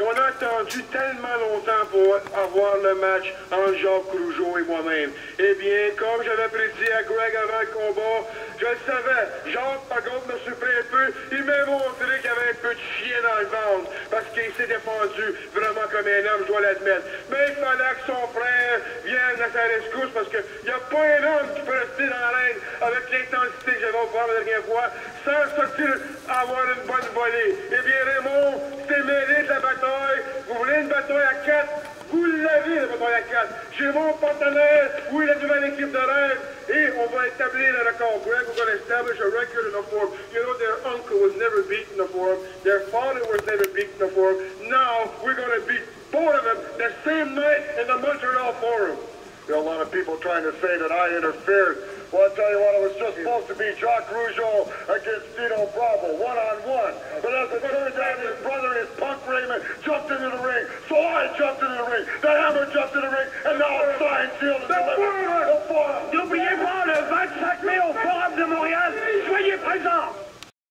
on a attendu tellement longtemps pour avoir le match entre Jacques Rougeau et moi-même. Eh bien, comme j'avais prédit à Greg avant le combat, je le savais. Jacques, par contre, me surpris un peu. Il m'a montré qu'il avait un peu de chien dans le ventre parce qu'il s'est défendu vraiment comme un homme, je dois l'admettre. Mais il fallait que son frère vienne à sa rescousse parce qu'il n'y a pas un homme qui peut rester dans l'arène avec l'intensité que j'avais voir la dernière fois sans sortir avoir une bonne volée. Eh bien, 84. Jérôme oui, la nouvelle équipe de rêve. Et on va établir le record. Greg, we're going to establish a record in the Forum. You know, their uncle was never beaten in the Forum. Their father was never beaten in the Forum. Now, we're going to beat both of them the same night in the Montreal Forum. There are a lot of people trying to say that I interfered. Well, I'll tell you what, it was just supposed to be Jacques Rougeau against Dino Bravo, one-on-one. -on -one. But as it turned out, his brother, his punk Raymond, jumped into the ring, Somebody jumped in the ring. The hammer jumped into the ring, and now a sign shield is delivered. N'oubliez pas, le 25 mai au Forum de Montréal, soyez présents.